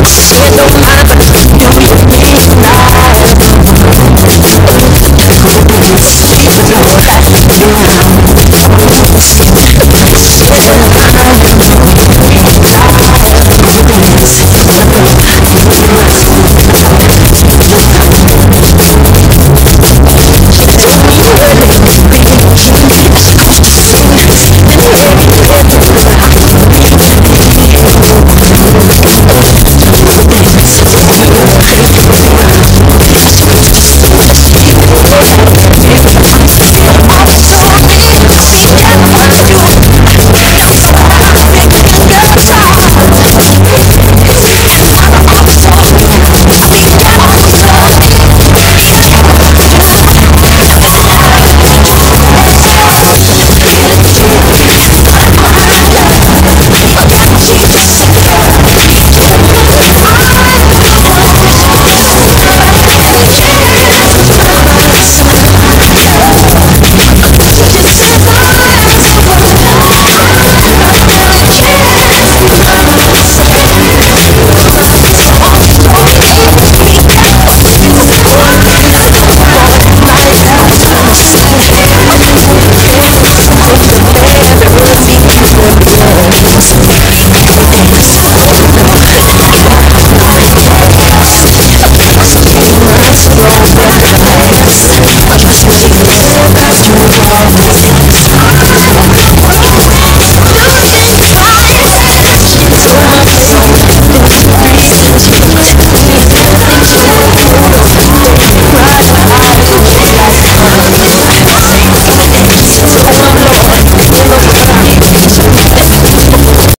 With the